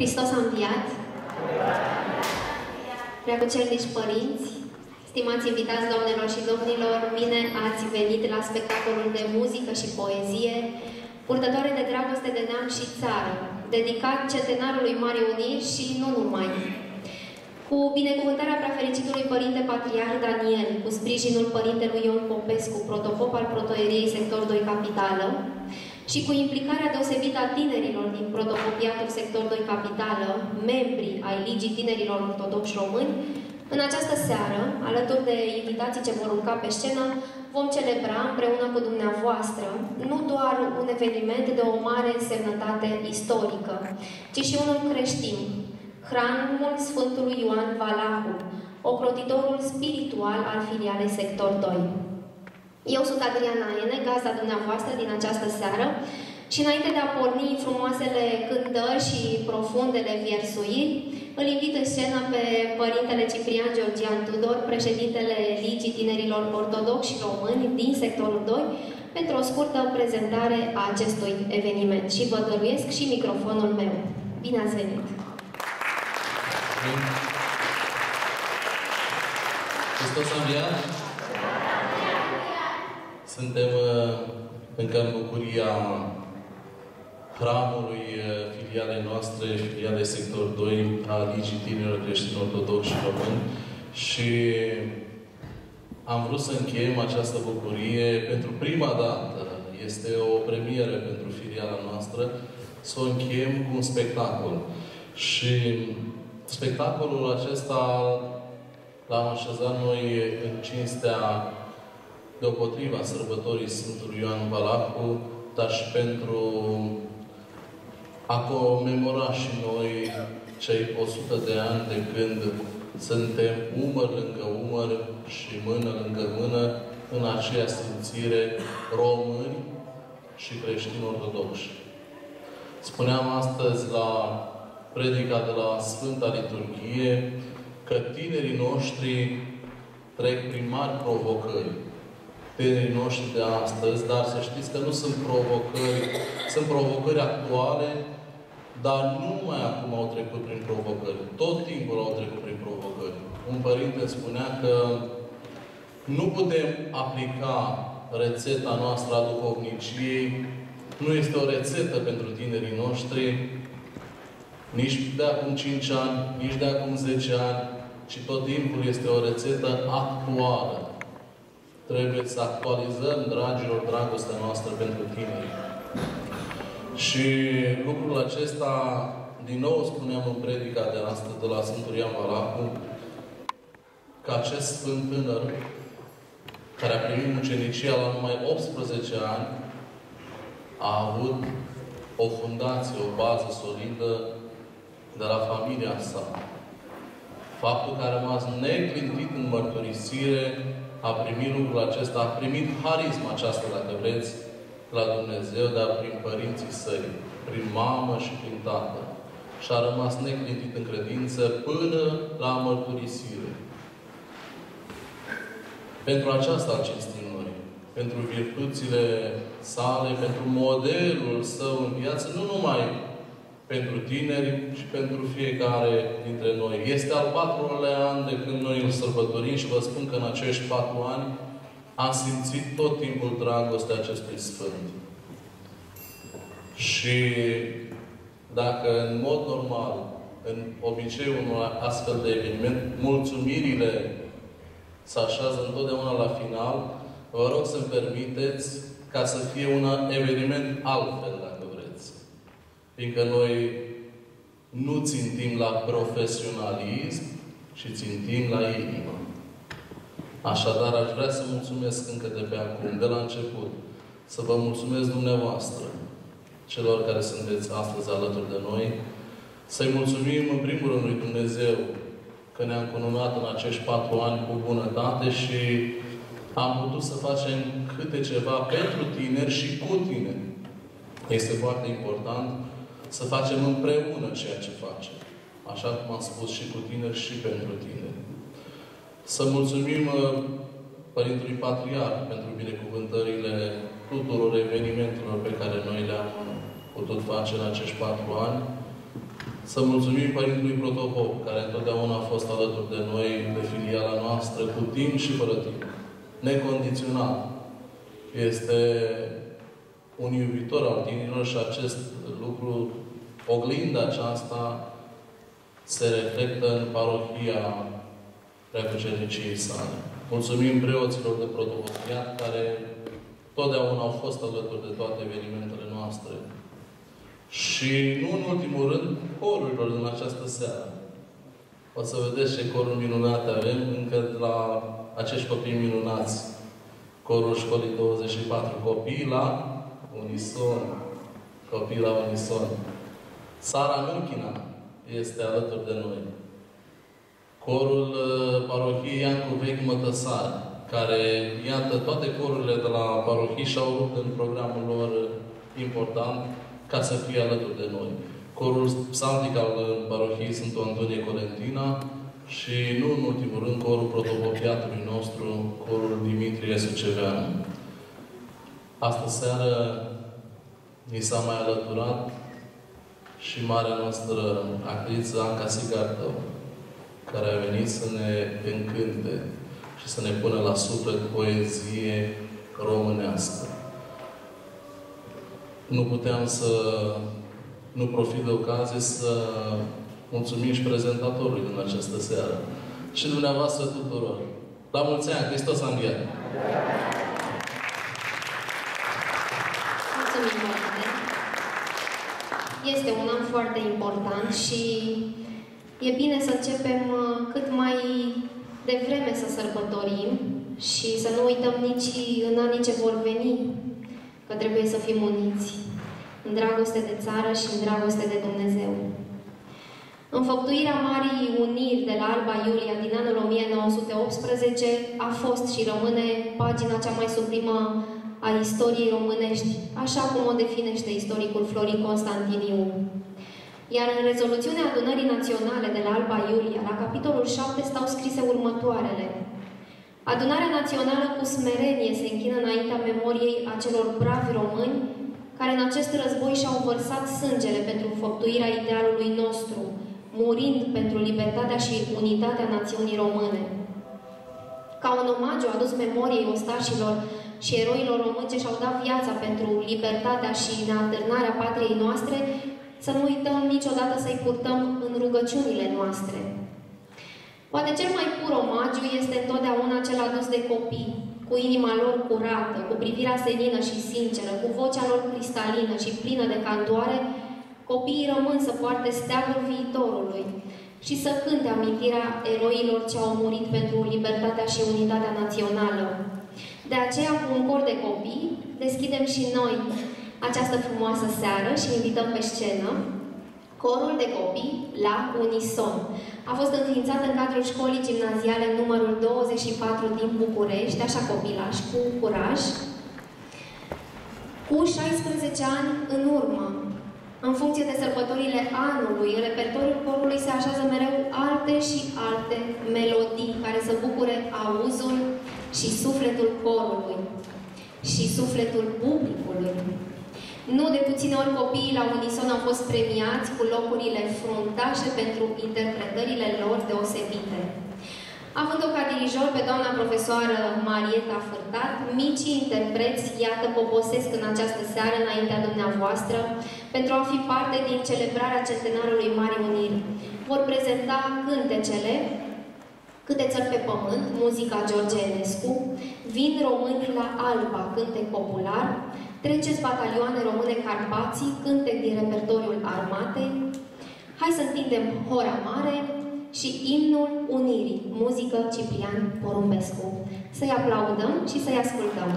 Hristos a înviat! Preacucernici părinți, stimați invitați, doamnelor și domnilor, bine ați venit la spectacolul de muzică și poezie, purtătoare de dragoste de neam și țară, dedicat centenarului Mare Uniri și nu numai. Cu binecuvântarea prefericitului Părinte Patriarh Daniel, cu sprijinul Părintelui Ion Popescu, protopop al protoeriei sector 2 Capitală, și cu implicarea deosebită a tinerilor din protocopiatul sector 2 Capitală, membri ai Ligii Tinerilor Ortodoxi Români, în această seară, alături de invitații ce vor urca pe scenă, vom celebra împreună cu dumneavoastră nu doar un eveniment de o mare însemnătate istorică, ci și unul creștin, hramul Sfântului Ioan Valahu, ocrotitorul spiritual al filialei Sector 2. Eu sunt Adriana Ene, gazda dumneavoastră din această seară și înainte de a porni frumoasele cântări și profundele viersuiri, îl invit în scenă pe Părintele Ciprian Georgian Tudor, președintele Ligii Tinerilor Ortodoxi Români din sectorul 2, pentru o scurtă prezentare a acestui eveniment și vă dăruiesc și microfonul meu. Bine ați venit! Hristos a înviat? Suntem uh, încă în bucuria hramului uh, filialei noastre, filialei sector 2 a Ligii Tinerilor Creștini Ortodoxi Români și am vrut să încheiem această bucurie pentru prima dată. Este o premieră pentru filiala noastră să o încheiem cu un spectacol. Și spectacolul acesta l-am așezat noi în cinstea deopotriva sărbătorii Sfântului Ioan Valacu, dar și pentru a comemora și noi cei 100 de ani de când suntem umăr lângă umăr și mână lângă mână în aceea simțire români și creștini ortodoxi. Spuneam astăzi la predica de la Sfânta Liturghie că tinerii noștri trec prin mari provocări tinerii noștri de astăzi, dar să știți că nu sunt provocări, sunt provocări actuale, dar nu numai acum au trecut prin provocări. Tot timpul au trecut prin provocări. Un părinte spunea că nu putem aplica rețeta noastră a duhovniciei, nu este o rețetă pentru tinerii noștri, nici de acum 5 ani, nici de acum 10 ani, ci tot timpul este o rețetă actuală trebuie să actualizăm, dragilor, dragostea noastră pentru tineri. Și lucrul acesta, din nou spuneam în predica de astăzi de la Sfântul Ioan Valacu, că acest Sfânt tânăr, care a primit mucenicia la numai 18 ani, a avut o fundație, o bază solidă de la familia sa. Faptul că a rămas neclintit în mărturisire a primit lucrul acesta, a primit harisma aceasta, dacă vreți, la Dumnezeu, dar prin părinții săi, prin mamă și prin tată. Și a rămas neclintit în credință până la mărturisire. Pentru aceasta îl cinstim noi. Pentru virtuțile sale, pentru modelul său în viață, nu numai pentru tineri și pentru fiecare dintre noi. Este al patrulea an de când noi îl sărbătorim și vă spun că în acești patru ani am simțit tot timpul dragostea acestui Sfânt. Și dacă în mod normal, în obiceiul unui astfel de eveniment, mulțumirile se așează întotdeauna la final, vă rog să-mi permiteți ca să fie un eveniment altfel, dacă Fiindcă noi nu țintim la profesionalism, ci țintim la inimă. Așadar, aș vrea să mulțumesc încă de pe acum, de la început, să vă mulțumesc dumneavoastră, celor care sunteți astăzi alături de noi, să-i mulțumim în primul rând lui Dumnezeu că ne-a încununat în acești patru ani cu bunătate și am putut să facem câte ceva pentru tineri și cu tineri. Este foarte important să facem împreună ceea ce facem. Așa cum am spus și cu tineri și pentru tine. Să mulțumim uh, Părintului Patriar pentru binecuvântările tuturor evenimentelor pe care noi le-am putut face în acești patru ani. Să mulțumim Părintelui Protopop, care întotdeauna a fost alături de noi, de filiala noastră, cu timp și fără timp. Necondiționat. Este un iubitor al tinerilor și acest lucru, oglinda aceasta, se reflectă în parohia preacuceniciei sale. Mulțumim preoților de protocopiat care totdeauna au fost alături de toate evenimentele noastre. Și nu în ultimul rând, corurilor din această seară. O să vedeți ce coruri minunate avem încă de la acești copii minunați. Corul școlii 24. Copii la unison. Copii la unison. Sara Nuchina este alături de noi. Corul uh, parohiei Iancu Vechi Mătăsar, care, iată, toate corurile de la parohii și-au rupt în programul lor important ca să fie alături de noi. Corul psaltic al parohiei Sfântul Antonie Colentina și, nu în ultimul rând, corul protopopiatului nostru, corul Dimitrie Suceveanu. Astă seară ni s-a mai alăturat și marea noastră actriță Anca Sigartău, care a venit să ne încânte și să ne pună la suflet poezie românească. Nu puteam să nu profit de ocazie să mulțumim și prezentatorului din această seară. Și dumneavoastră tuturor. La mulți ani, Hristos a înviat! Mulțumim, Este un an foarte important și e bine să începem uh, cât mai devreme să sărbătorim și să nu uităm nici în anii ce vor veni că trebuie să fim uniți în dragoste de țară și în dragoste de Dumnezeu. Înfăptuirea Marii Uniri de la Alba Iulia din anul 1918 a fost și rămâne pagina cea mai sublimă a istoriei românești, așa cum o definește istoricul Florin Constantiniu. Iar în rezoluțiunea adunării naționale de la Alba Iulia, la capitolul 7, stau scrise următoarele. Adunarea națională cu smerenie se închină înaintea memoriei acelor bravi români care în acest război și-au vărsat sângele pentru făptuirea idealului nostru, murind pentru libertatea și unitatea națiunii române. Ca un omagiu adus memoriei ostașilor și eroilor români ce și-au dat viața pentru libertatea și neatârnarea patriei noastre, să nu uităm niciodată să-i purtăm în rugăciunile noastre. Poate cel mai pur omagiu este întotdeauna cel adus de copii, cu inima lor curată, cu privirea senină și sinceră, cu vocea lor cristalină și plină de candoare, copiii rămân să poarte steagul viitorului și să cânte amintirea eroilor ce au murit pentru libertatea și unitatea națională. De aceea, cu un cor de copii, deschidem și noi această frumoasă seară și invităm pe scenă corul de copii la unison. A fost înființat în cadrul școlii gimnaziale numărul 24 din București, așa copilaș, cu curaj, cu 16 ani în urmă. În funcție de sărbătorile anului, în repertoriul corului se așează mereu alte și alte melodii care să bucure auzul și sufletul corului și sufletul publicului. Nu de puține ori copiii la unison au fost premiați cu locurile fruntașe pentru interpretările lor deosebite. Având-o ca dirijor pe doamna profesoară Marieta Furtat, micii interpreți, iată, poposesc în această seară înaintea dumneavoastră pentru a fi parte din celebrarea centenarului Marii Uniri. Vor prezenta cântecele Câte țări pe pământ, muzica George Enescu, Vin românii la Alba, cântec popular, Treceți batalioane române Carpații, cântec din repertoriul armatei. Hai să întindem hora mare și imnul Unirii, muzică Ciprian Porumbescu. Să-i aplaudăm și să-i ascultăm.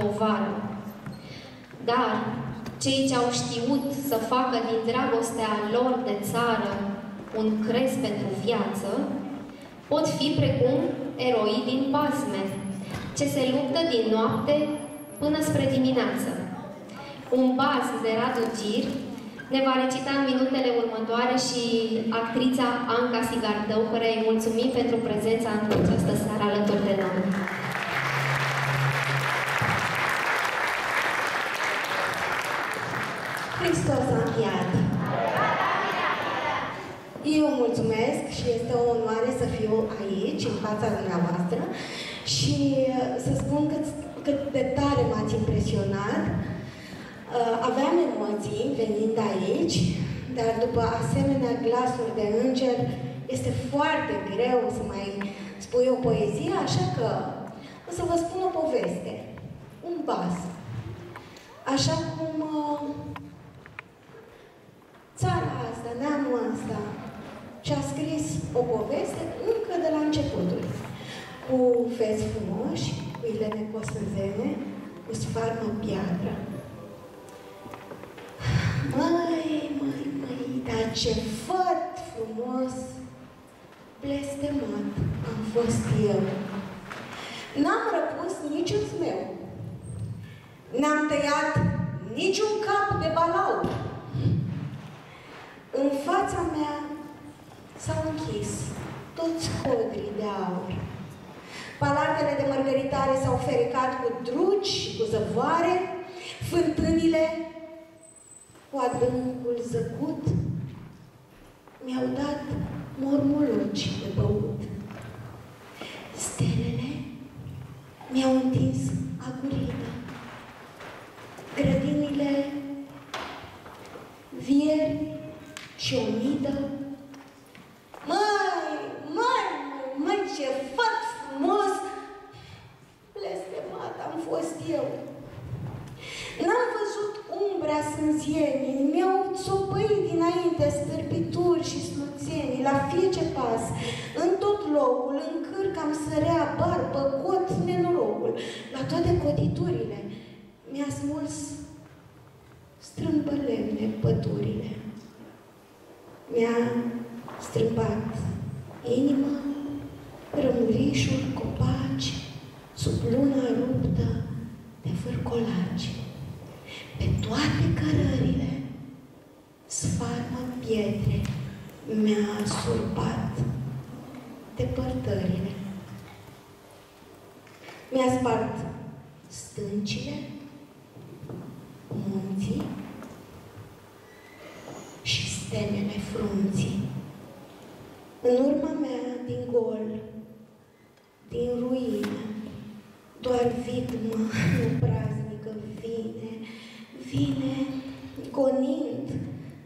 Povară. Dar cei ce au știut să facă din dragostea lor de țară un crez pentru viață, pot fi precum eroi din pasme, ce se luptă din noapte până spre dimineață. Un baz de Radu Gir ne va recita în minutele următoare și actrița Anca Sigardău, care îi mulțumim pentru prezența în această seară alături de noi. Mulțumesc și este o onoare să fiu aici, în fața dumneavoastră și să spun cât, cât de tare m-ați impresionat Uh, aveam emoții venind aici, dar după asemenea glasuri de înger, este foarte greu să mai spui o poezie, așa că o să vă spun o poveste, un bas. Așa cum uh, țara asta, neamul ăsta, și-a scris o poveste încă de la începutul, cu fezi frumoși, cu Ilene Costăzene, cu sfarmă piatră, Măi, măi, măi, dar ce făt frumos, blestemat am fost eu. N-am răpus niciun zmeu. N-am tăiat niciun cap de balau. În fața mea s-au închis toți codrii de aur. Palatele de mărgăritare s-au ferecat cu drugi și cu zăvoare, fântânile cu adâncul zăcut, mi-au dat mormologi de băut. Stelele mi-au întins agurită. Grădinile vieri și omidă. Măi, măi, măi, ce fac frumos! Blestemat am fost eu. N-am văzut umbra sânzienii, mi-au țopăit dinainte stârpituri și sluțenii, la fiece pas, în tot locul, în câr cam sărea, barbă, cot, nenorocul, la toate coditurile. Mi-a smuls strâmbă lemne pădurile. Mi-a strâmbat inima, rămurișul, copaci, sub luna ruptă de fârcolaci. Pe toate cărările, sfarmă pietre mi-a surpat depărtările. Mi-a spart stâncile, munții și stemele frunții. În urma mea, din gol, din ruină, doar vidmă nu praznică vine, vine gonind,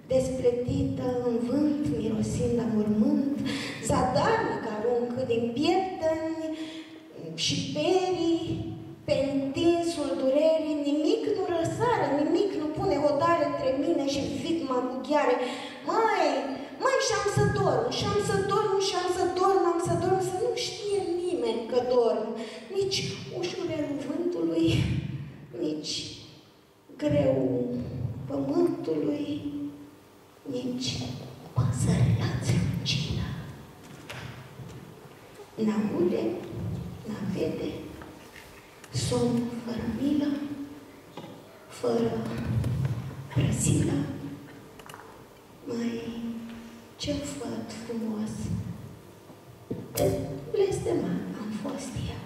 despletită în vânt, mirosind la mormânt, zadarnic aruncă din pieptăni și perii pe întinsul durerii, nimic nu răsare, nimic nu pune hotare între mine și vitma cu gheare. Mai, mai și-am să dorm, și-am să dorm, și-am să dorm, am să dorm, să nu știe nimeni că dorm. Nici ușurelul vântului, nici greu pământului, nici păsări la țâncină. N-aude, n-vede, somn fără milă, fără răsilă, mai ce făt frumos. Blestemat am fost eu.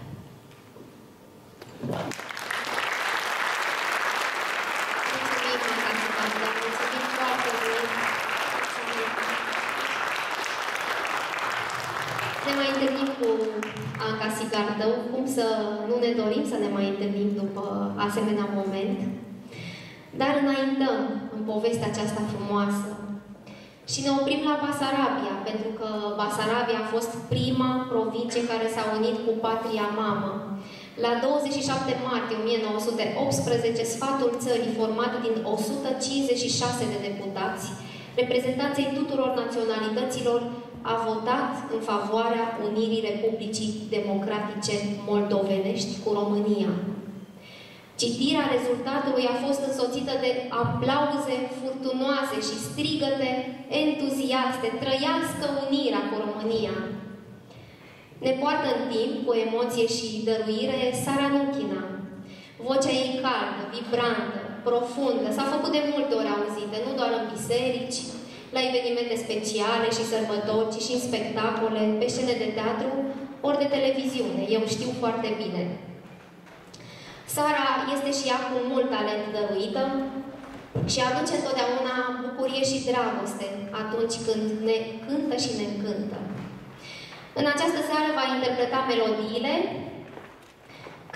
Ne mai întâlnim cu Anca Sigardău, cum să nu ne dorim să ne mai întâlnim după asemenea moment. Dar înaintăm în povestea aceasta frumoasă și ne oprim la Basarabia, pentru că Basarabia a fost prima provincie care s-a unit cu patria mamă. La 27 martie 1918, sfatul țării, format din 156 de deputați, reprezentanței tuturor naționalităților, a votat în favoarea Unirii Republicii Democratice Moldovenești cu România. Citirea rezultatului a fost însoțită de aplauze furtunoase și strigăte entuziaste, trăiască unirea cu România. Ne poartă în timp, cu emoție și dăruire, Sara Nuchina. Vocea ei caldă, vibrantă, profundă, s-a făcut de multe ori auzită, nu doar în biserici, la evenimente speciale și sărbători, ci și în spectacole, pe scene de teatru, ori de televiziune. Eu știu foarte bine. Sara este și ea cu mult talent dăruită și aduce întotdeauna bucurie și dragoste atunci când ne cântă și ne cântă. În această seară va interpreta melodiile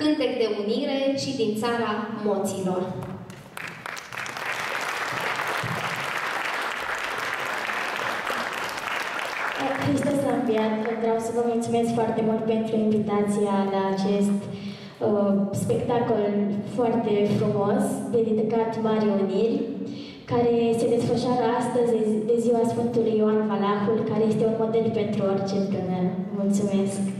Cântec de unire și din țara moților. Hristos a înviat, vreau să vă mulțumesc foarte mult pentru invitația la acest uh, spectacol foarte frumos, dedicat Marii Uniri, care se desfășoară astăzi de ziua Sfântului Ioan Valahul, care este un model pentru orice tânăr. Mulțumesc!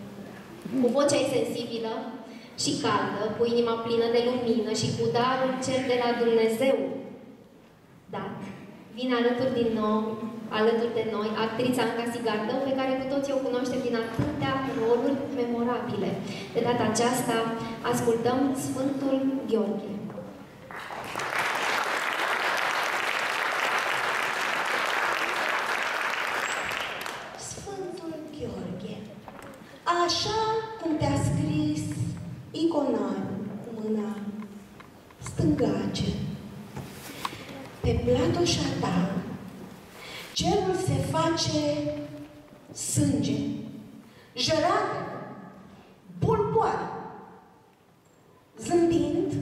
Cu vocea sensibilă și caldă, cu inima plină de lumină și cu darul cel de la Dumnezeu dat, vine alături din nou, alături de noi, actrița Anca Sigardă, pe care cu toții o cunoaște din atâtea roluri memorabile. De data aceasta ascultăm Sfântul Gheorghe. Așa cum te-a scris iconarul cu mâna stângace, pe platoșa ta, cerul se face sânge, jărate, pulpoare. Zâmbind,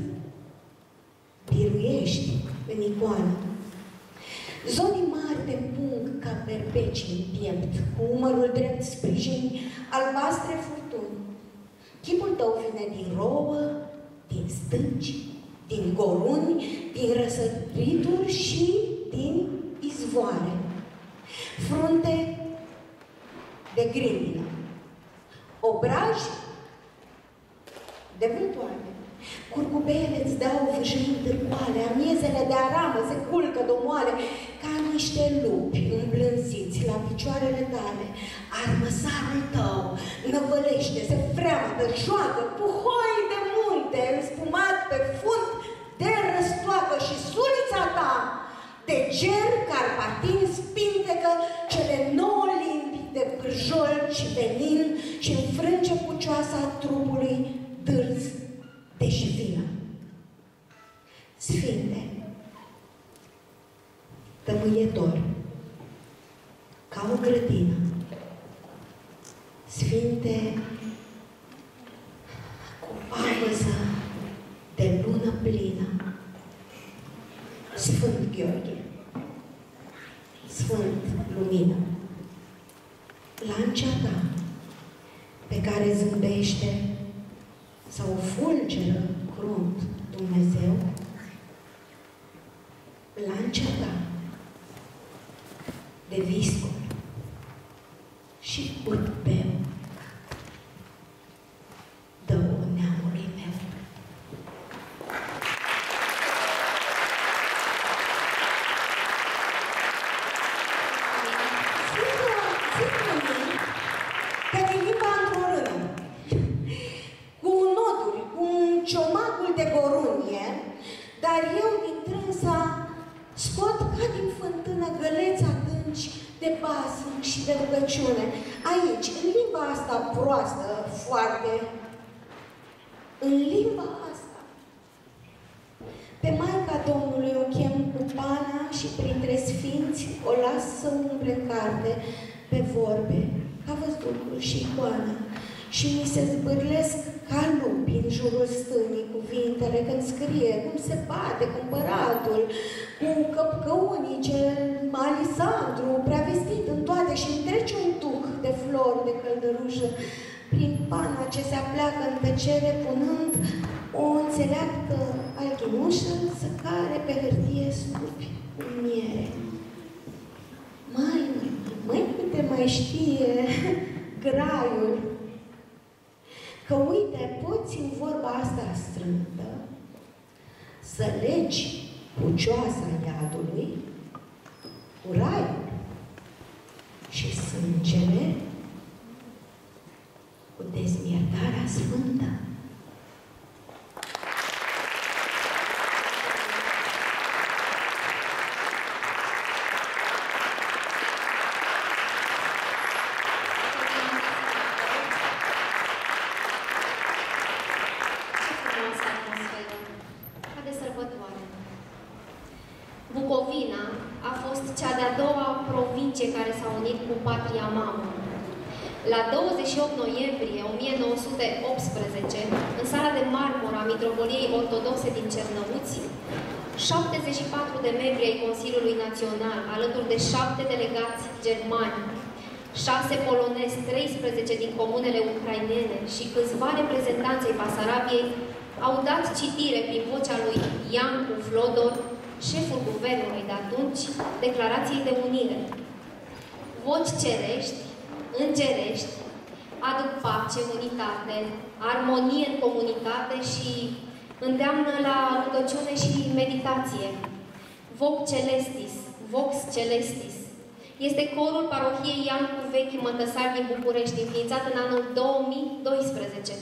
biruiești în icoană. Zonii mari de pung ca berbeci în piept, cu umărul drept sprijini albastre furtuni. Chipul tău vine din rouă, din stânci, din goruni, din răsărituri și din izvoare. Frunte de grindină. Obraj de vântoare. Curcubeele îți dau vâjând târcoale, amiezele de aramă se culcă domoale, ca niște lupi îmblânziți la picioarele tale. Armăsarul tău năvălește, se freamătă, joacă, puhoi de munte, înspumat pe fund de răstoacă și sulița ta de ger carpatin spintecă cele nouă limbi de pârjol și venin și înfrânge pucioasa trupului dârz de șvină. Sfinte, tămâietor, ca o grădină, Sfinte, cu pavăză de lună plină, Sfânt Gheorghe, Sfânt Lumină, lancea ta, pe care zâmbește sau fulgeră crunt Dumnezeu, lancea ta de viscol și de gorunie, dar eu din trânsa scot ca din fântână găleți adânci de bază și de rugăciune. Aici, în limba asta proastă, foarte, în limba asta, pe Maica Domnului o chem cu pana și printre sfinți o las să umble carte pe vorbe, ca văzducul și icoana urpeu cel Alisandru, preavestit în toate și întrece un duh călărușă, prin pana ce se apleacă în tăcere, punând o înțeleaptă alchinușă să care pe hârtie stupi cu miere. Mai, mai, mai, uite, mai știe graiul că, uite, poți în vorba asta strântă să legi pucioasa iadului cu raiul și sângele cu dezmierdarea sfântă. Bucovina a fost cea de-a doua provincie care s-a unit cu patria mamă. La 28 noiembrie 1918, în sala de marmură a Mitropoliei Ortodoxe din Cernăuți, 74 de membri ai Consiliului Național, alături de 7 delegați germani, 6 polonezi, 13 din comunele ucrainene și câțiva reprezentanți ai Basarabiei au dat citire prin vocea lui Iancu Flodor, șeful guvernului de atunci, declarației de unire. Voci cerești, îngerești, aduc pace, unitate, armonie în comunitate și îndeamnă la rugăciune și meditație. Vox Celestis, Vox Celestis, este corul parohiei Iancu Vechi Mătăsar din București, înființat în anul 2012,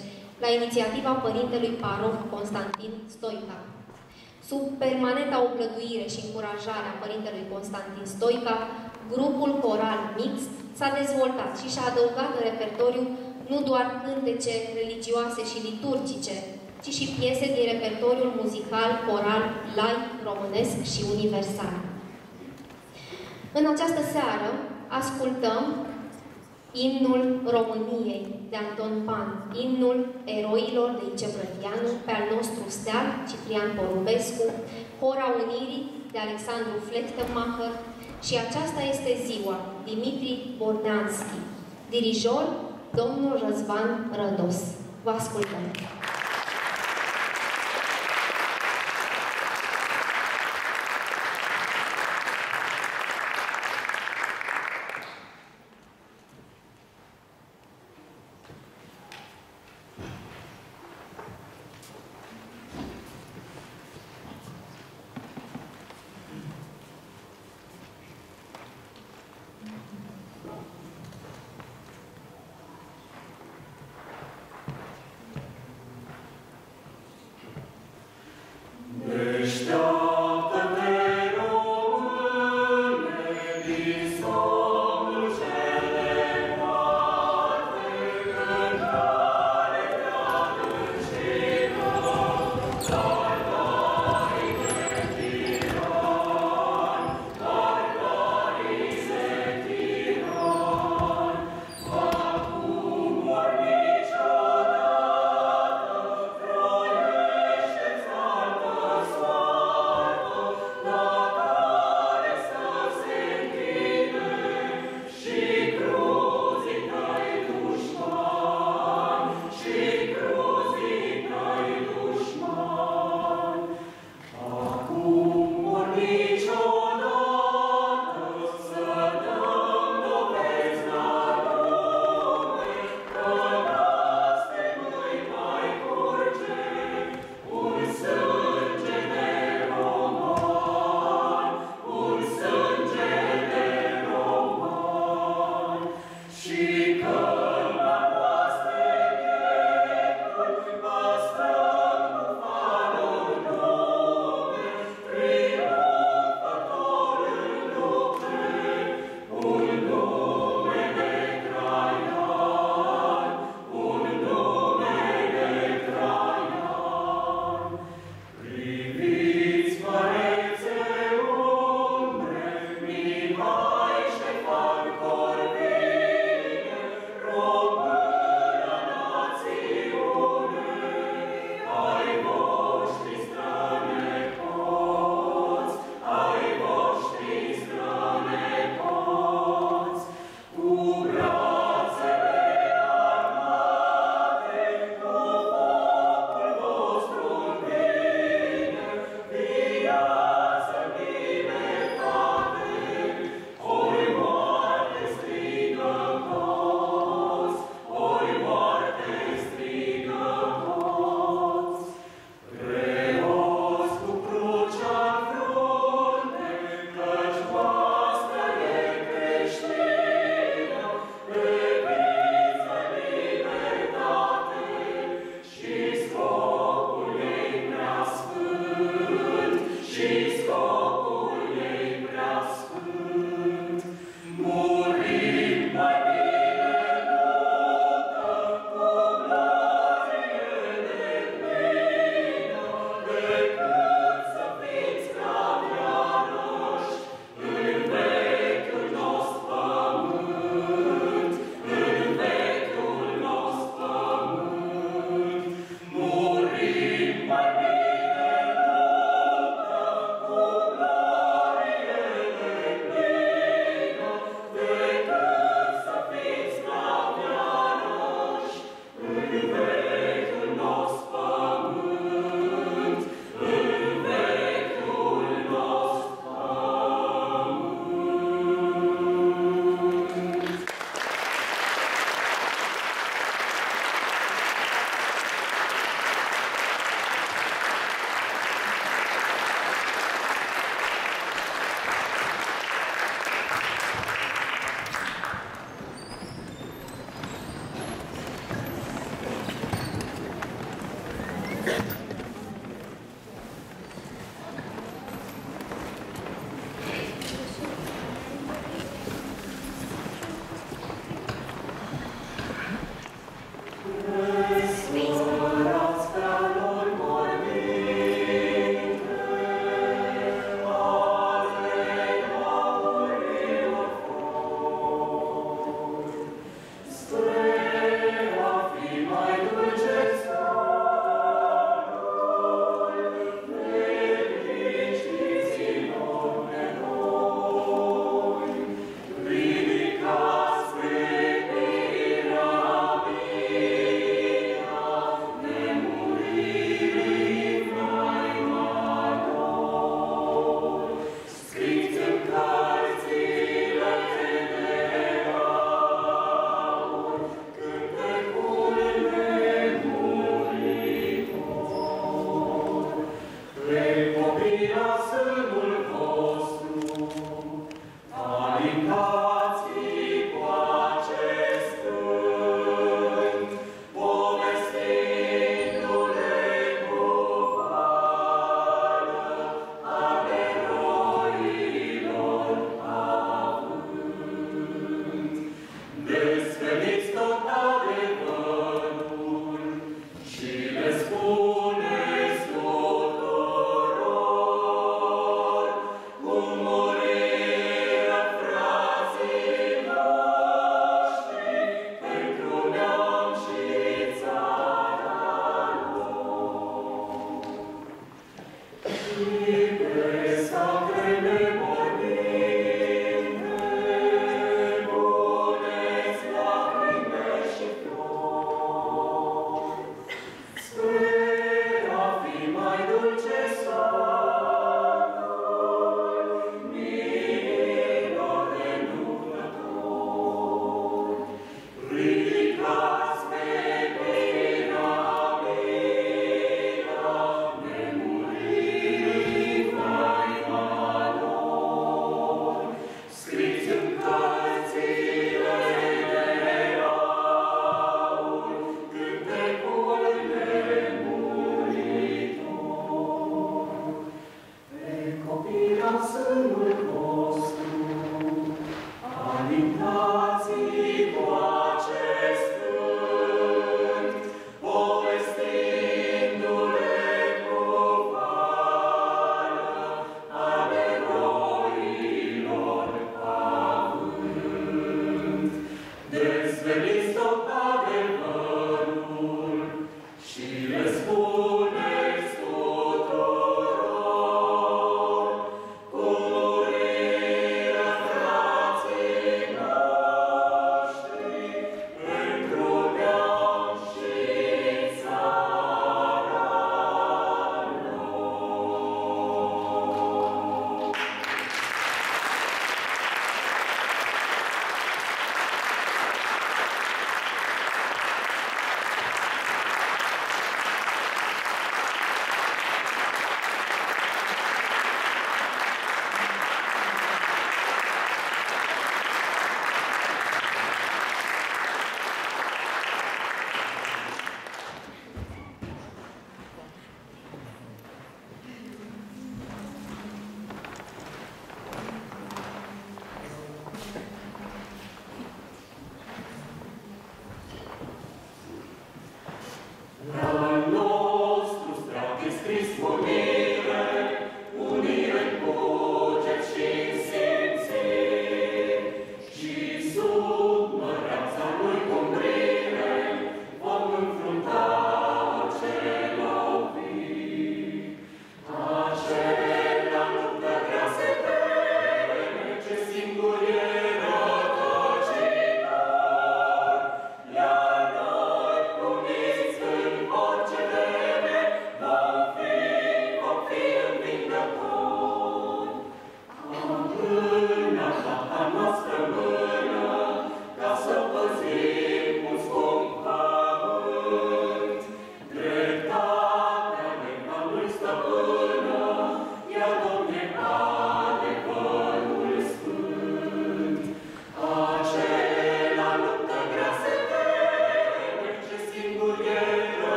la inițiativa părintelui paroh Constantin Stoica. Sub permanenta oplăduire și încurajare a părintelui Constantin Stoica, grupul coral mixt s-a dezvoltat și și-a adăugat în repertoriu nu doar cântece religioase și liturgice, ci și piese din repertoriul muzical, coral, live, românesc și universal. În această seară ascultăm imnul României de Anton Pan, imnul eroilor de Ice Brătianu, pe al nostru steag, Ciprian Porumbescu, Hora Unirii de Alexandru Flechtemacher și aceasta este ziua, Dimitri Borneanski, dirijor, domnul Răzvan Rădos. Vă ascultăm!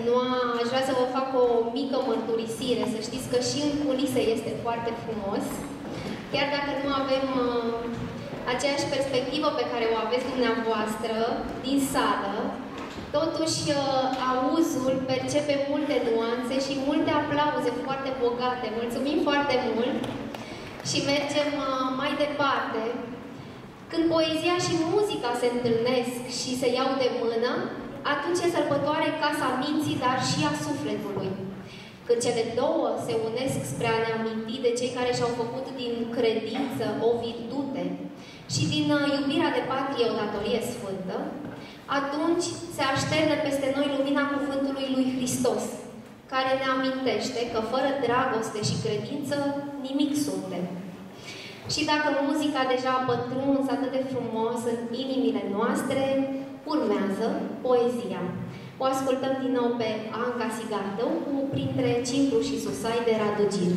Continua, aș vrea să vă fac o mică mărturisire. Să știți că și în culise este foarte frumos. Chiar dacă nu avem uh, aceeași perspectivă pe care o aveți dumneavoastră din sală, totuși uh, auzul percepe multe nuanțe și multe aplauze foarte bogate. Mulțumim foarte mult și mergem uh, mai departe. Când poezia și muzica se întâlnesc și se iau de mână, atunci e sărbătoare casa minții, dar și a sufletului. Când cele două se unesc spre a ne aminti de cei care și-au făcut din credință o virtute și din uh, iubirea de patrie o datorie sfântă, atunci se așterne peste noi lumina cuvântului lui Hristos, care ne amintește că fără dragoste și credință nimic suntem. Și dacă muzica deja a pătruns atât de frumos în inimile noastre, urmează poezia. O ascultăm din nou pe Anca Sigardău cu Printre Cimpru și Susai de Radu Gir.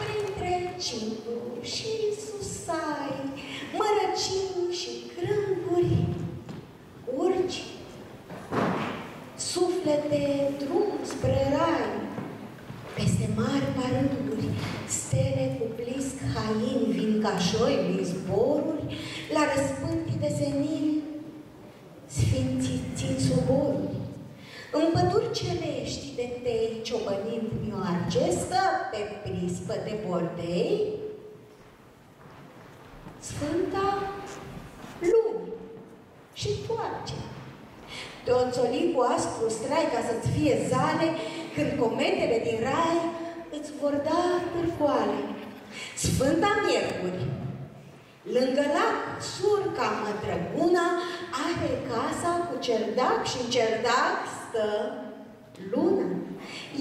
Printre Cimpru și Susai, mărăcini și crânguri, urci, suflete drum spre rai, peste mari parânduri, stele cu plisc hain vin ca șoi din zboruri, la răspântii de senil, sfinții țin suboruri. În păduri celești de tei ciobănind mioarce, stă pe prispă de bordei, Sfânta lumi și toarce. Te oțoli cu aspru strai ca să-ți fie zale, când cometele din rai îți vor da târcoale. Sfânta Miercuri, lângă lac, surca mătrăguna, are casa cu cerdac și în cerdac stă luna.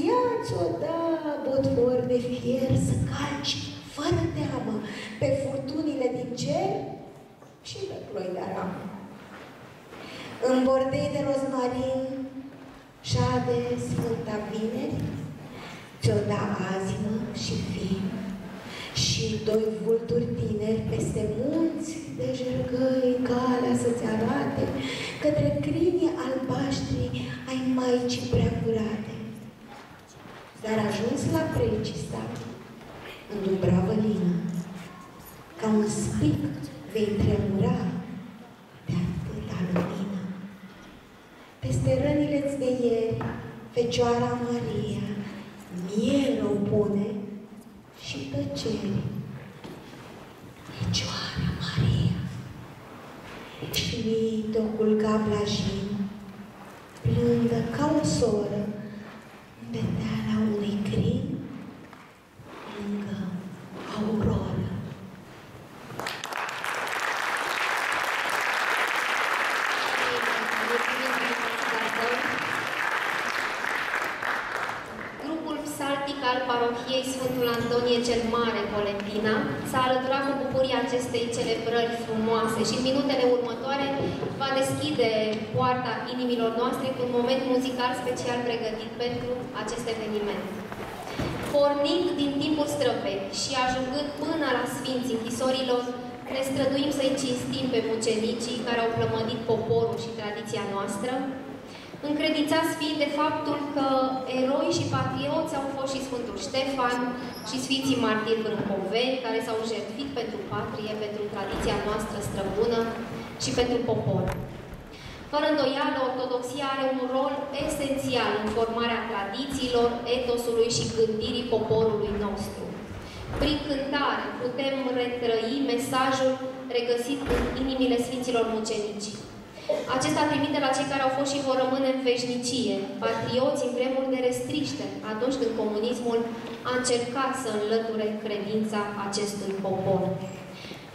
Ia-ți-o da, botfor de fier, să calci fără teamă pe furtunile din cer și pe ploi de aramă. În bordei de rozmarin, șade Sfânta Vineri, ți-o da azimă și fin și doi vulturi tineri peste munți de jergăi calea să-ți arate către crinii albaștri ai Maicii prea curate. Dar ajuns la precista, în dubravă lină, ca un spic vei tremura de atâta lumină. Peste rănile-ți de ieri, Fecioara Maria, miel o pune și tăcere. Fecioara Maria, și te-o culca blajin, blândă ca o soră, în peteala unui crin, lângă auroră. Grupul psaltic al parohiei Sfântul Antonie cel Mare, Colentina, s-a alăturat cu bucurie acestei celebrări frumoase și în minutele următoare va deschide poarta inimilor noastre cu un moment muzical special pregătit pentru acest eveniment. Pornind din timpul străvechi și ajungând până la Sfinții închisorilor, ne străduim să-i cinstim pe mucenicii care au plămădit poporul și tradiția noastră, încredințați fiind de faptul că eroi și patrioți au fost și Sfântul Ștefan și Sfinții Martiri Brâncoveni, care s-au jertfit pentru patrie, pentru tradiția noastră străbună și pentru popor. Fără îndoială, Ortodoxia are un rol esențial în formarea tradițiilor, etosului și gândirii poporului nostru. Prin cântare putem retrăi mesajul regăsit în inimile Sfinților Mucenici. Acesta trimite la cei care au fost și vor rămâne în veșnicie, patrioți în vremuri de restriște, atunci când comunismul a încercat să înlăture credința acestui popor.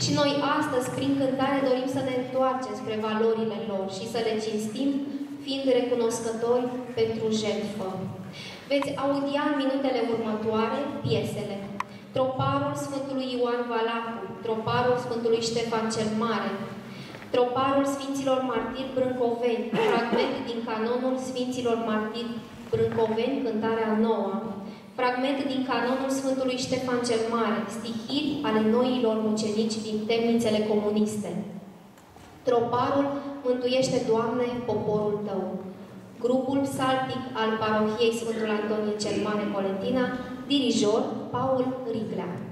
Și noi astăzi, prin cântare, dorim să ne întoarcem spre valorile lor și să le cinstim, fiind recunoscători pentru jertfă. Veți audia în minutele următoare piesele. Troparul Sfântului Ioan Valacu, Troparul Sfântului Ștefan cel Mare, Troparul Sfinților Martiri Brâncoveni, fragment din canonul Sfinților Martiri Brâncoveni, cântarea noua, fragmente din canonul Sfântului Ștefan cel Mare, stihiri ale noilor mucenici din temnițele comuniste. Troparul mântuiește, Doamne, poporul Tău. Grupul psaltic al parohiei Sfântul Antonie cel Mare Colentina, dirijor Paul Riglea.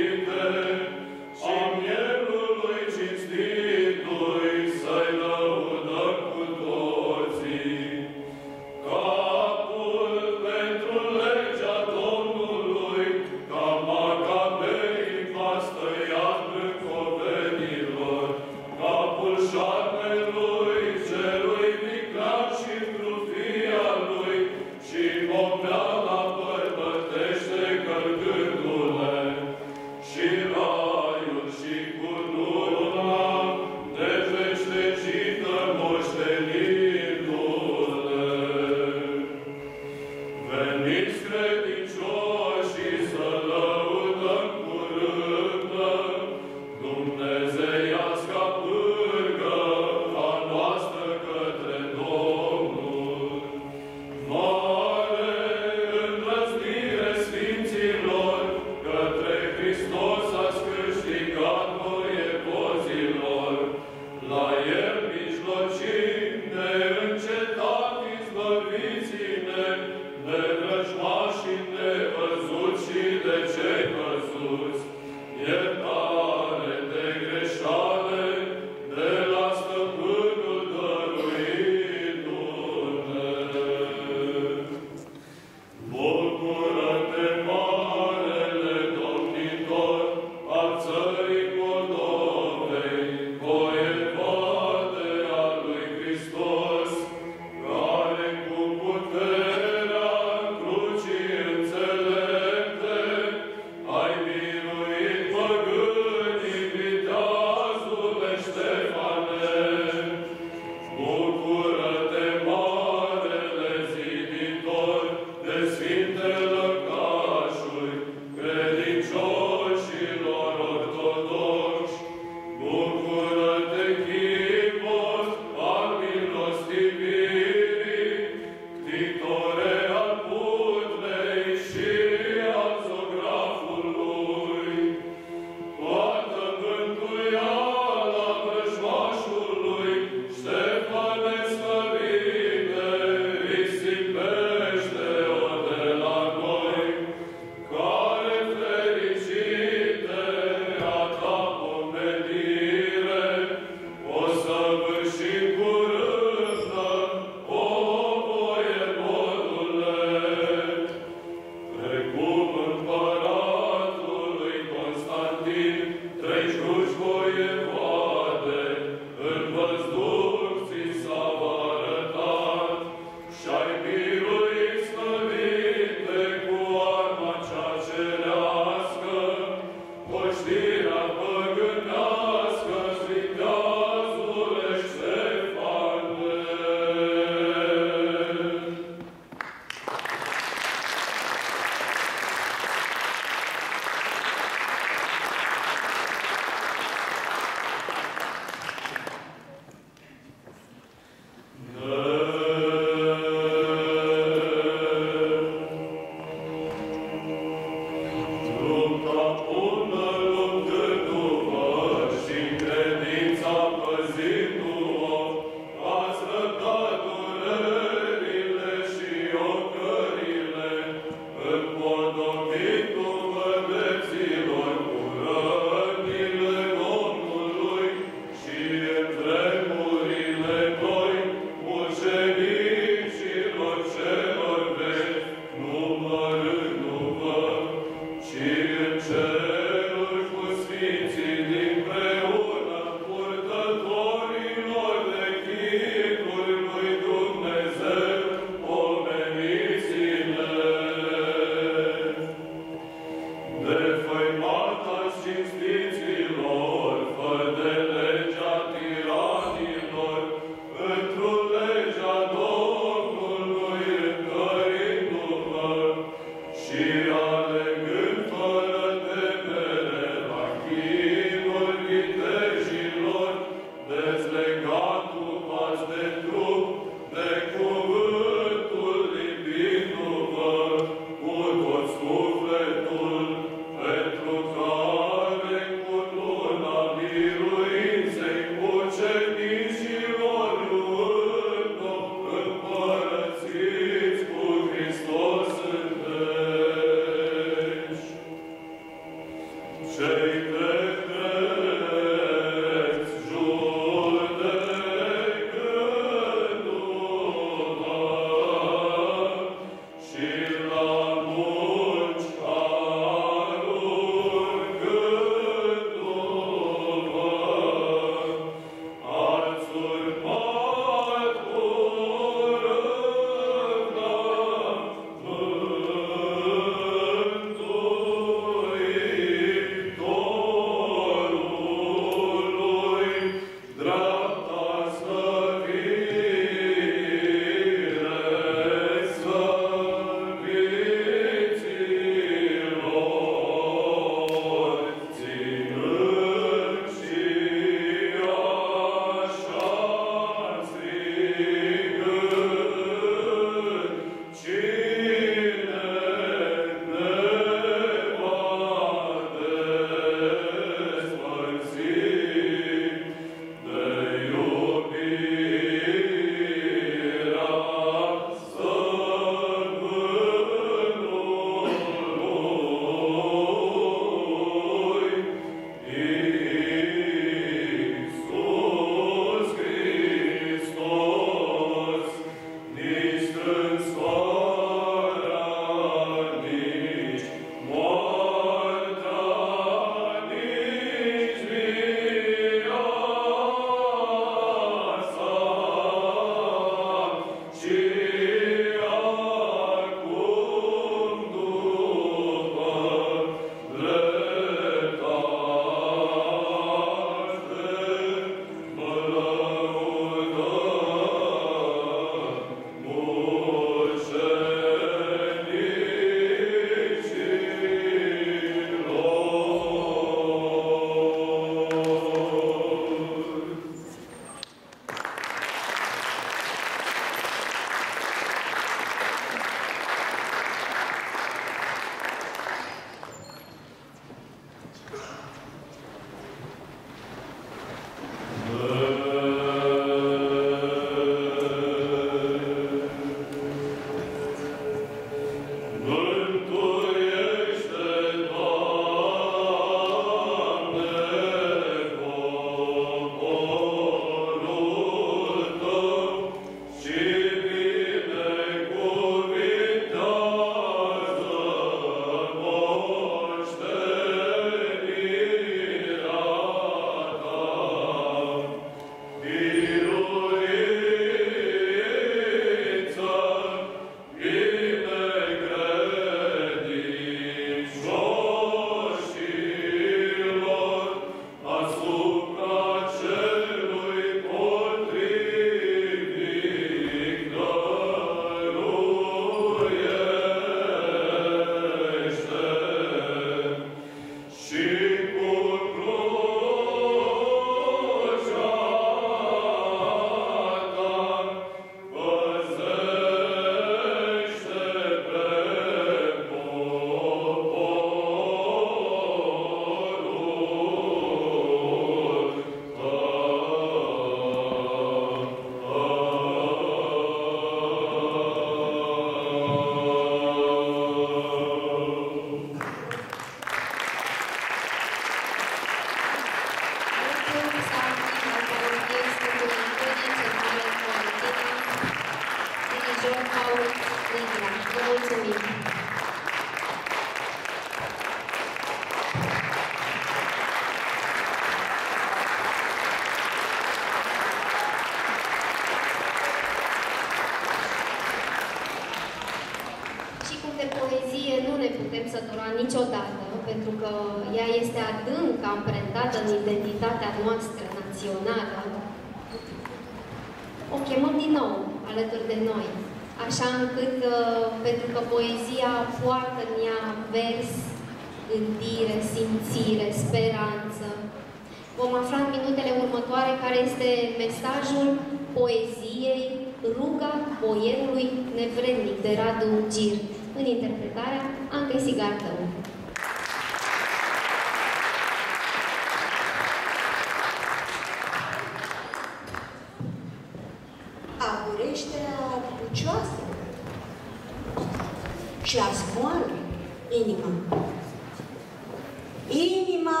Inima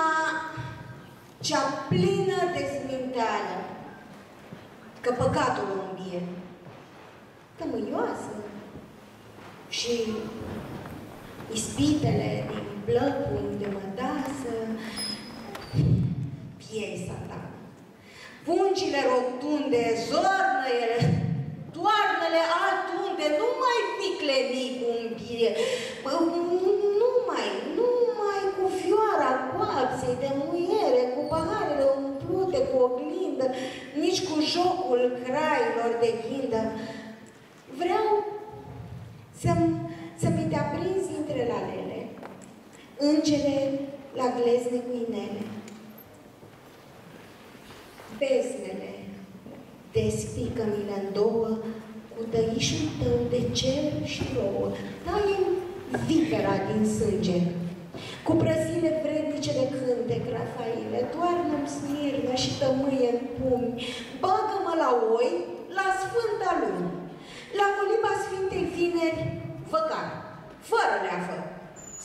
cea plină de sminteală, că păcatul o îmbie, tămâioasă. Și ispitele din blăcuri de mătasă, piei satan. Pungile rotunde, zornăiele, toarnele altunde, nu mai vicleni cu îmbie, nu mai, nu mai cu fioara coapsei de muiere, cu paharele umplute cu oglindă, nici cu jocul crailor de ghindă. Vreau să-mi să te aprinzi între lalele, îngere la glezne cu inele. Beznele, despică-mi-le în două, cu tăișul tău de cer și rouă. Taie vitera din sânge, cu prăzile vrednice de cântec, Rafaile, toarnă-mi smirnă și tămâie în pumni, bagă-mă la oi, la sfânta luni, la coliba Sfintei Vineri, făcar, fără leafă,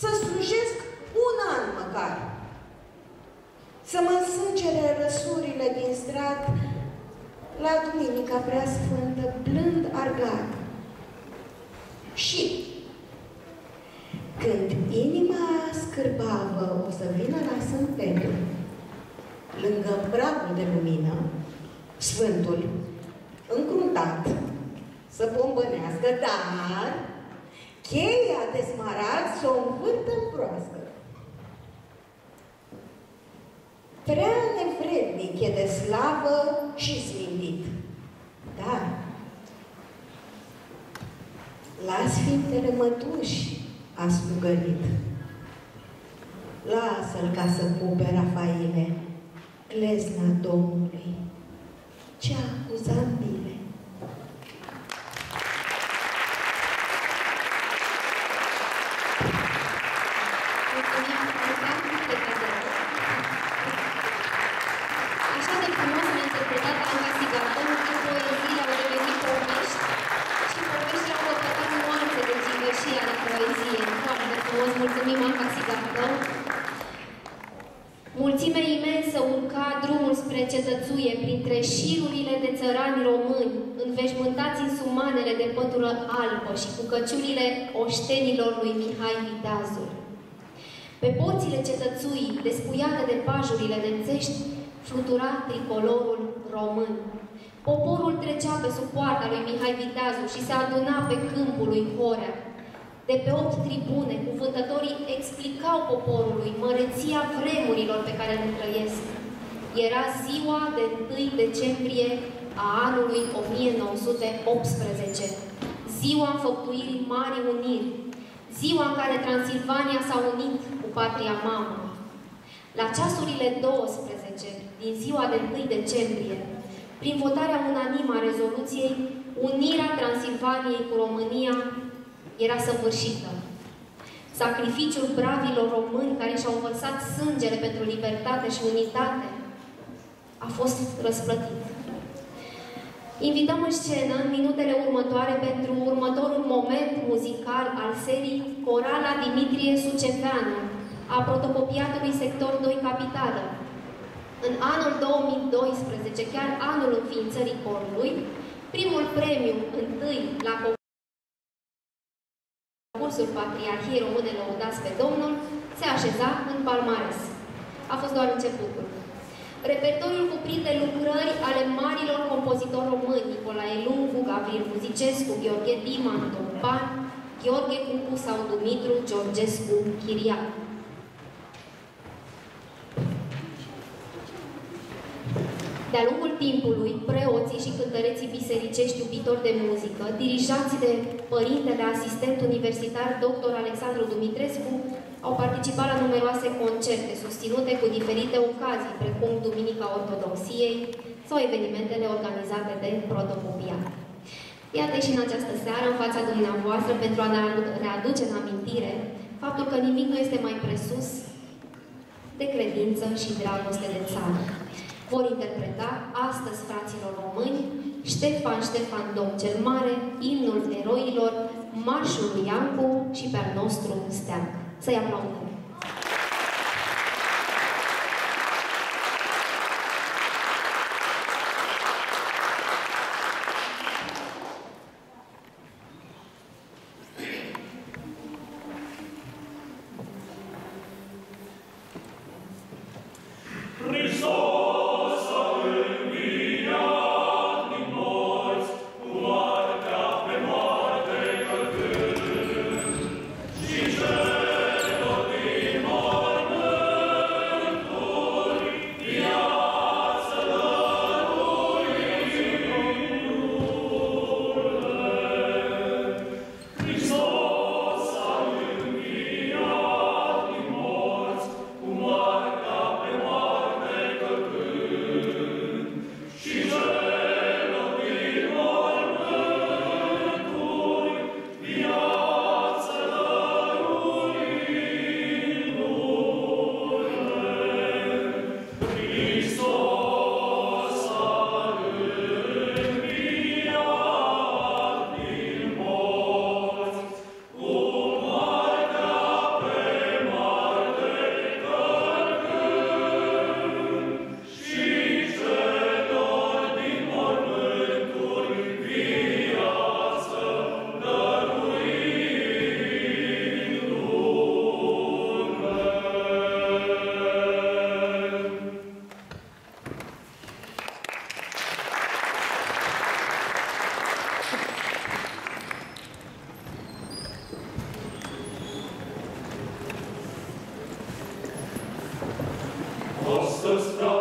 să slujesc un an măcar. Să mă însângere răsurile din strat la Duminica Preasfântă, blând argat. Și când inima scârbavă o să vină la Sfânt Petru, lângă pragul de lumină, Sfântul, încruntat, să bombănească, dar cheia de smaragd să o învârtă în proască. Prea nevrednic e de slavă și smintit. Dar la Sfintele Mătuși a slugărit. Lasă-l ca să pupe, Rafaile, glezna Domnului, cea cu zambile. Mulțumim, Luca, de cadou. Așa de frumos ne-a interpretat Anca Sigartău, încât poeziile au devenit povești și poveștile au căpătat nuanțe de gigășie ale poeziei. Foarte frumos, mulțumim Anca Sigartău. Mulțime imensă urca drumul spre cetățuie, printre șirurile de țărani români, înveșmântați în sumanele de pătură albă și cu căciulile oștenilor lui Mihai Viteazul. Pe porțile cetățuii, despuiate de pajurile nemțești, flutura tricolorul român. Poporul trecea pe sub poarta lui Mihai Viteazu și se aduna pe câmpul lui Horea. De pe opt tribune, cuvântătorii explicau poporului măreția vremurilor pe care le trăiesc. Era ziua de 1 decembrie a anului 1918, ziua înfăptuirii Marii Uniri, ziua în care Transilvania s-a unit cu patria mamă. La ceasurile 12 din ziua de 1 decembrie, prin votarea unanimă a rezoluției, unirea Transilvaniei cu România era săvârșită. Sacrificiul bravilor români care și-au învățat sângele pentru libertate și unitate a fost răsplătit. Invităm în scenă, în minutele următoare, pentru următorul moment muzical al serii Corala Dimitrie Suceveanu, a protocopiatului sector 2 Capitală. În anul 2012, chiar anul înființării corului, primul premiu întâi la cursul Patriarhiei Române Lăudați pe Domnul, se așeza în palmares. A fost doar începutul. Repertoriul cuprinde lucrări ale marilor compozitori români, Nicolae Lungu, Gavril Muzicescu, Gheorghe Diman, Tompan, Gheorghe Cucu sau Dumitru Georgescu Chiriac. De-a lungul timpului, preoții și cântăreții bisericești iubitori de muzică, dirijați de părintele asistent universitar dr. Alexandru Dumitrescu, au participat la numeroase concerte susținute cu diferite ocazii, precum Duminica Ortodoxiei sau evenimentele organizate de Protopopia. Iată și în această seară, în fața dumneavoastră, pentru a ne readuce în amintire faptul că nimic nu este mai presus de credință și dragoste de țară vor interpreta astăzi fraților români Ștefan Ștefan Domn cel Mare, imnul eroilor, marșul lui Iancu și pe al nostru steag. Să-i aplaudăm! și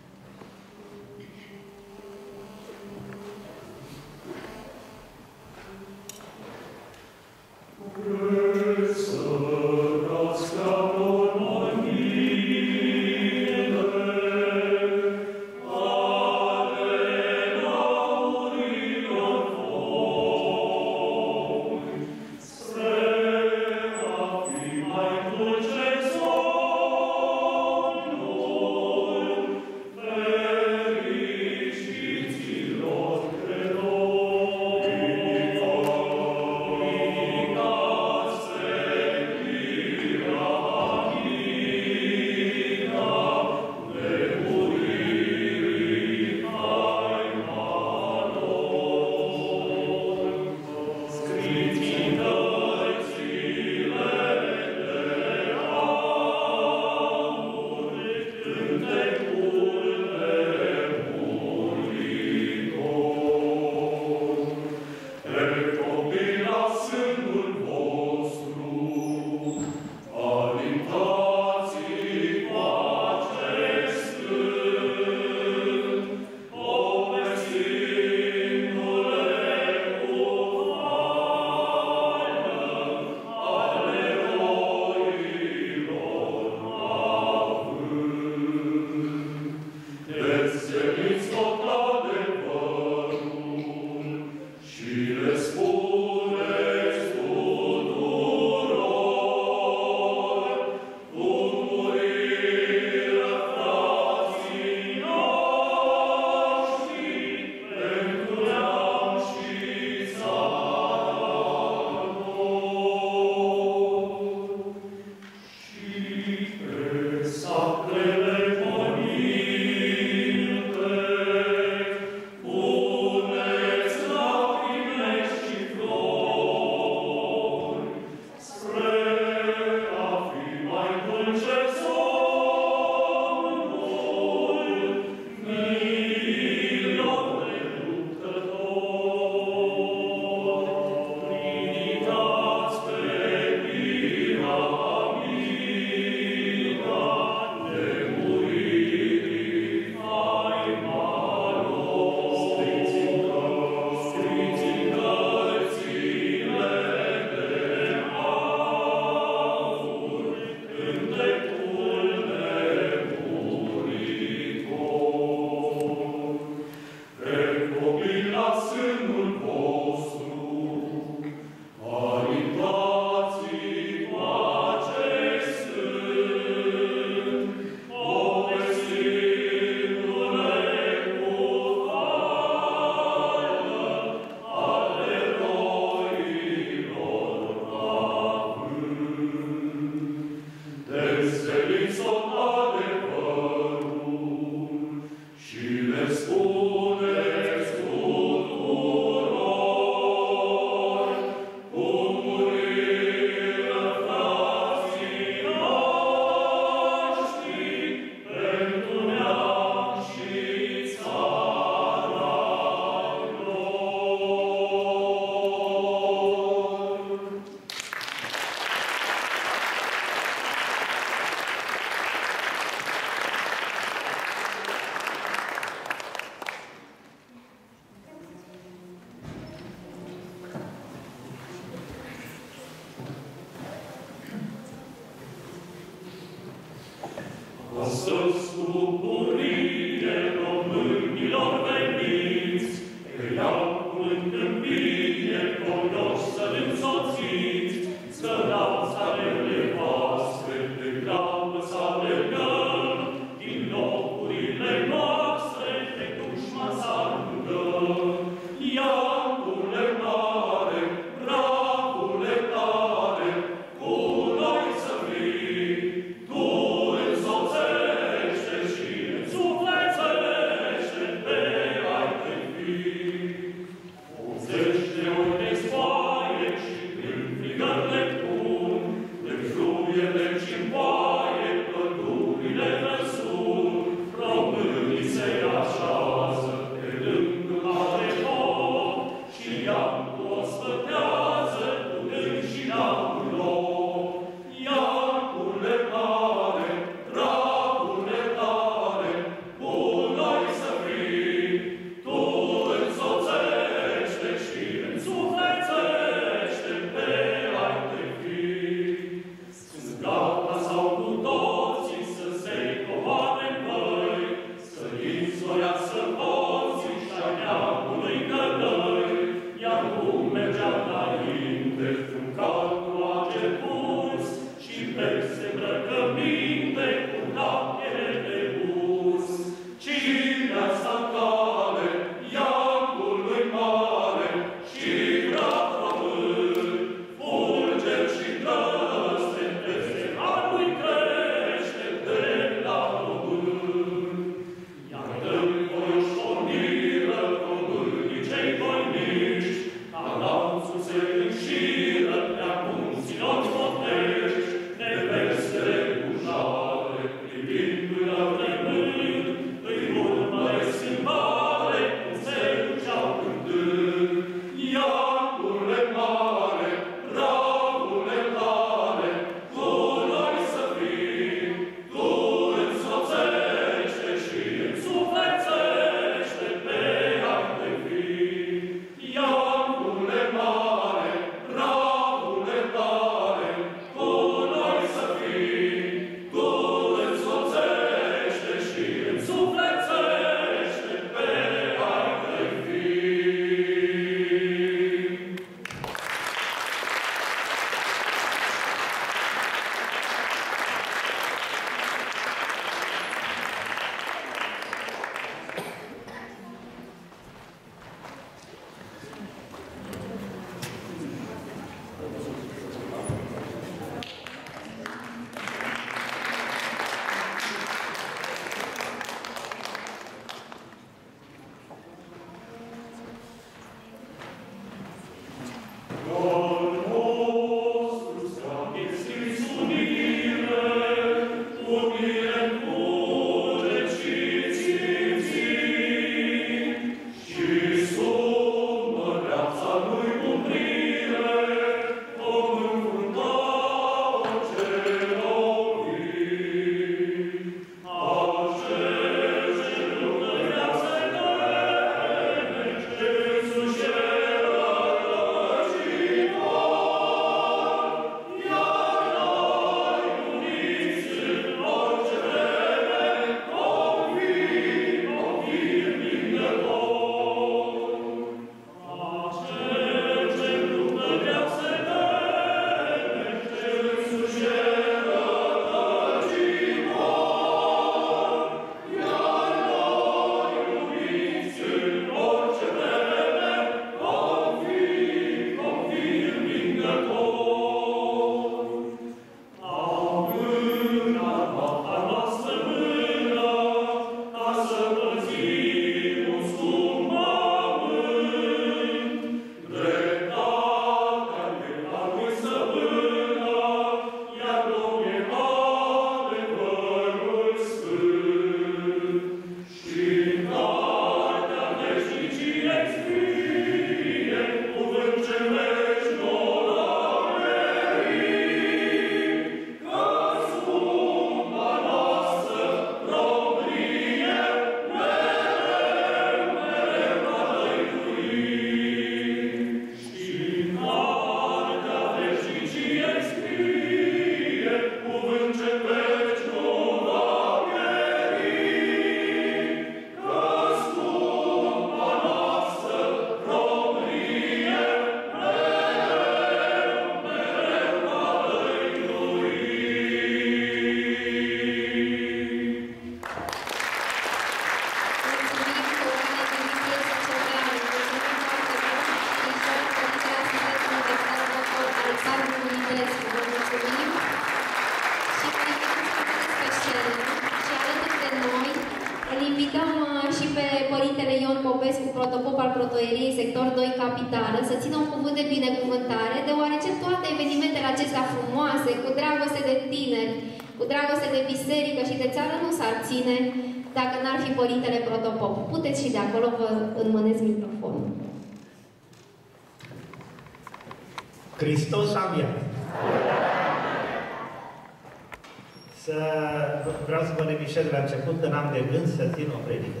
vreau să vă linișez la început că n-am de gând să țin o predică.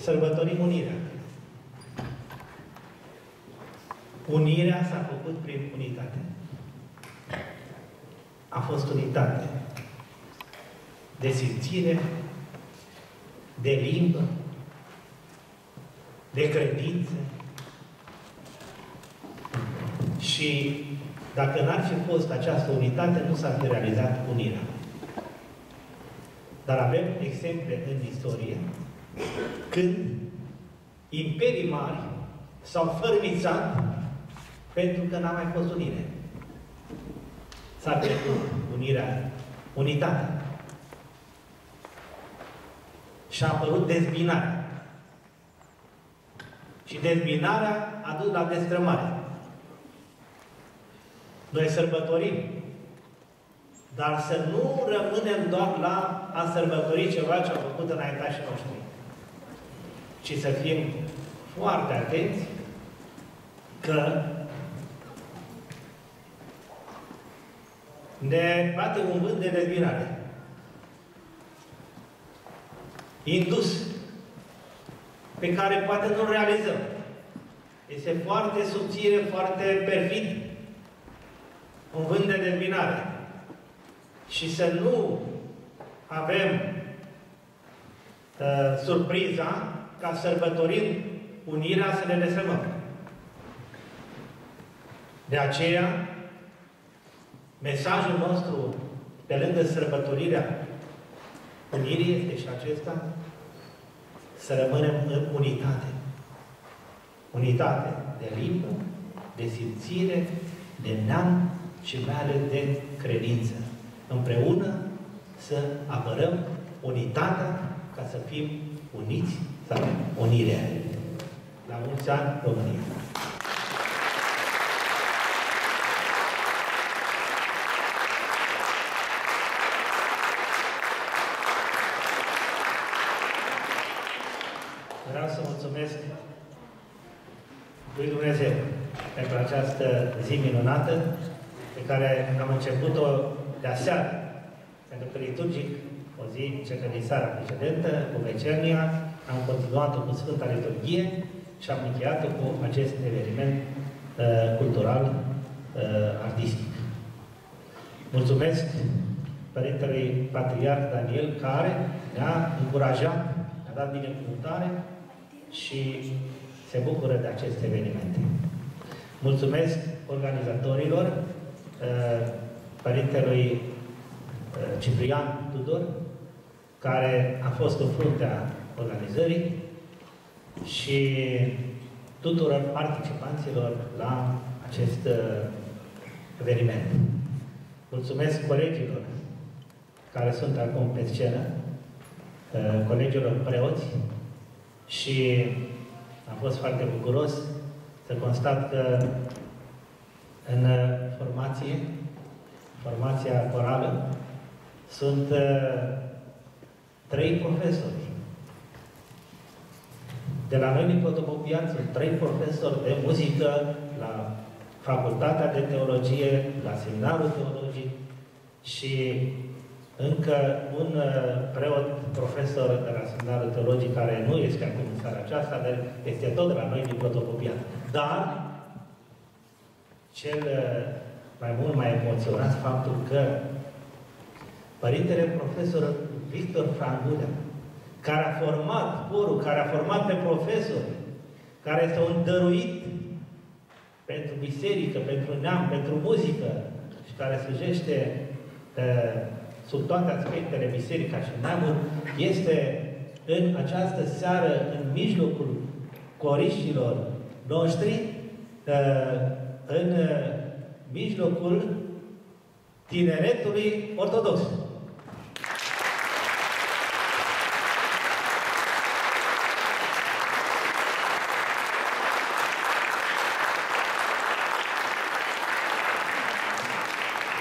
Sărbătorim unirea. Unirea s-a făcut prin unitate. A fost unitate de simțire, de limbă, de credință. Și dacă n-ar fi fost această unitate, nu s-ar fi realizat unirea. Dar avem exemple în istorie când imperii mari s-au fărmițat pentru că n-a mai fost unire. S-a pierdut unirea, unitatea. Și a apărut dezbinarea. Și dezbinarea a dus la destrămare. Noi sărbătorim, dar să nu rămânem doar la a sărbători ceva ce au făcut înaintașii noștri, ci să fim foarte atenți că ne bate un vânt de dezbinare. Indus pe care poate nu realizăm. Este foarte subțire, foarte perfid, un vânt de dezbinare. Și să nu avem uh, surpriza ca sărbătorind unirea să ne desămăm. De aceea, mesajul nostru, pe lângă sărbătorirea unirii, este și acesta, să rămânem în unitate. Unitate de limbă, de simțire, de neam și mai ales de credință. Împreună să apărăm unitatea ca să fim uniți, să avem unire. La mulți ani, România! Vreau să mulțumesc lui Dumnezeu pentru această zi minunată pe care am început-o de aseară, pentru că liturgic, o zi începe din seara precedentă, cu Vecernia, am continuat-o cu Sfânta Liturghie și am încheiat-o cu acest eveniment uh, cultural, uh, artistic. Mulțumesc Părintelui Patriarh Daniel, care ne-a încurajat, ne-a dat binecuvântare și se bucură de aceste evenimente. Mulțumesc organizatorilor, uh, Părintelui uh, Ciprian Tudor, care a fost în fruntea organizării și tuturor participanților la acest uh, eveniment. Mulțumesc colegilor care sunt acum pe scenă, colegilor preoți și am fost foarte bucuros să constat că în formație, formația corală, sunt uh, trei profesori. De la noi, din Protopopian, sunt trei profesori de muzică la Facultatea de Teologie, la Seminarul Teologic și încă un uh, preot, profesor de la Seminarul Teologic, care nu este acum în seara aceasta, dar este tot de la noi din Protopopian. Dar, cel uh, mai mult mai emoționat faptul că Părintele Profesor Victor Frangulea, care a format corul, care a format pe profesori, care este un dăruit pentru biserică, pentru neam, pentru muzică și care slujește uh, sub toate aspectele biserica și neamul, este în această seară, în mijlocul coriștilor noștri, uh, în uh, mijlocul tineretului ortodox.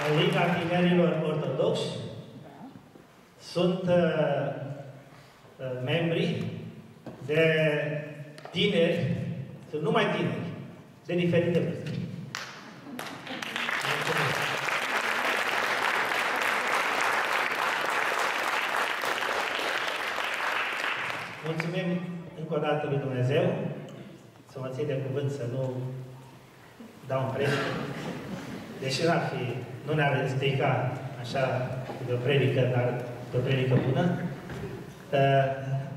În Liga Tinerilor Ortodoxi sunt uh, uh, membri de tineri, sunt numai tineri, de diferite vârste. Încă o dată lui Dumnezeu să mă țin de cuvânt să nu dau un premiu. Deși n-ar fi, nu ne-ar strica așa de o predică, dar de o predică bună. Uh,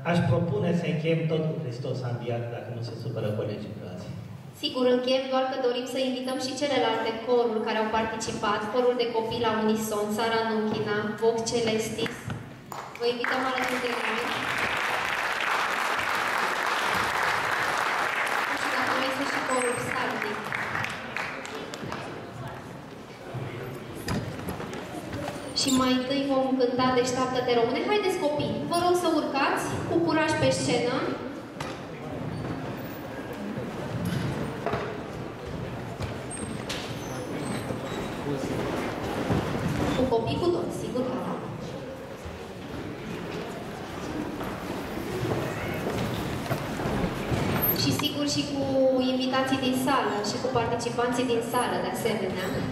aș propune să încheiem tot cu Hristos a înviat, dacă nu se supără colegii frații. Sigur, încheiem doar că dorim să invităm și celelalte coruri care au participat, corul de copii la Unison, Sara Nuchina, Vox Celestis. Vă invităm alături de noi. Nu știu dacă mai este și corul Salvic. Și mai întâi vom cânta Deșteaptă-te române. Haideți copii, vă rog să urcați cu curaj pe scenă. Cu copii cu toți, sigur că da. Și sigur și cu invitații din sală și cu participanții din sală, de asemenea.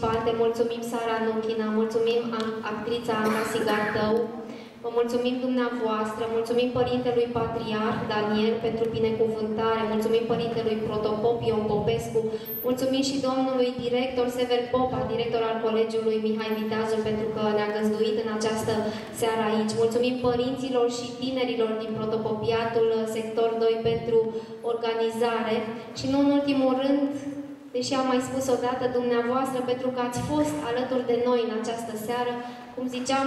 Participante, mulțumim Sara Nuchina, mulțumim actrița Ana Sigartău, Vă mulțumim dumneavoastră, mulțumim Părintelui Patriarh Daniel pentru binecuvântare, mulțumim Părintelui Protopop Ion Popescu, mulțumim și domnului director Sever Popa, director al Colegiului Mihai Viteazul, pentru că ne-a găzduit în această seară aici. Mulțumim părinților și tinerilor din Protopopiatul Sector 2 pentru organizare și nu în ultimul rând, deși am mai spus odată dumneavoastră, pentru că ați fost alături de noi în această seară, cum ziceam,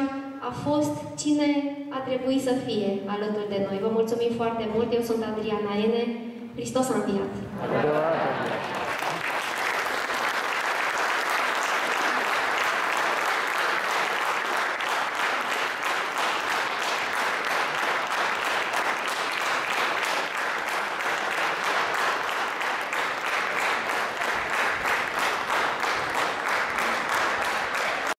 a fost cine a trebuit să fie alături de noi. Vă mulțumim foarte mult. Eu sunt Adriana Ene. Hristos a înviat! Adevărat.